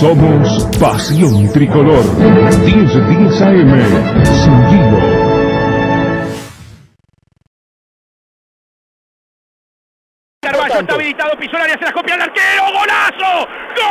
Somos Pasión Tricolor. 1010 AM. Sin hilo. Carballo está habilitado, pisó el área, se la copia al arquero, ¡golazo! ¡Gol!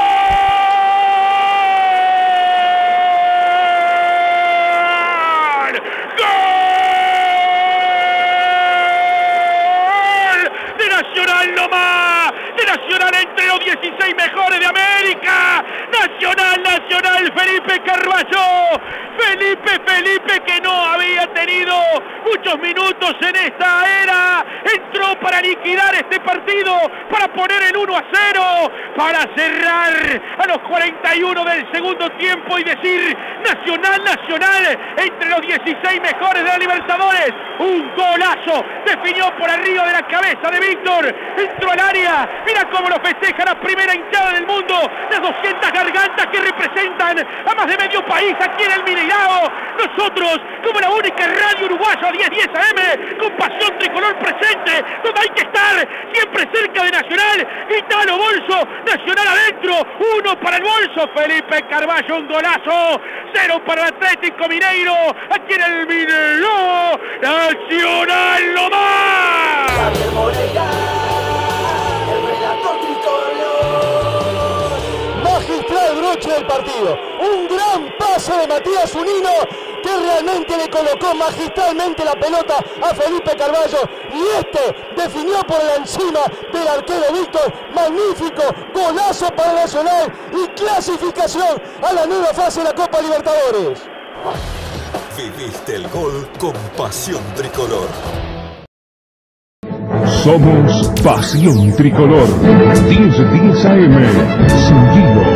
¡Gol! De Nacional nomás, de Nacional entre los 16 mejores de América, Nacional, Nacional, Felipe Carballo, Felipe, Felipe que no había tenido muchos minutos en esta era, entró para liquidar este partido, para poner el 1 a 0, para cerrar a los 41 del segundo tiempo y decir Nacional, Nacional, entre los 16 mejores de la Libertadores, un golazo, definió por arriba de la cabeza de Víctor, entró al área, mira cómo lo festeja la primera hinchada del mundo, las 200 gargantas que a más de medio país aquí en el Mineirao, nosotros como la única radio uruguaya 1010 AM, con pasión tricolor presente, donde hay que estar siempre cerca de Nacional, Italo Bolso, Nacional adentro, uno para el bolso, Felipe Carballo, un golazo, cero para el Atlético Mineiro, aquí en el Mineiro, Nacional no más. Magistral broche del partido. Un gran pase de Matías Unino que realmente le colocó magistralmente la pelota a Felipe Carballo y este definió por la encima del arquero Víctor. Magnífico golazo para Nacional y clasificación a la nueva fase de la Copa Libertadores. Viviste el gol con pasión tricolor. Somos Pasión Tricolor. 1010 AM. Sin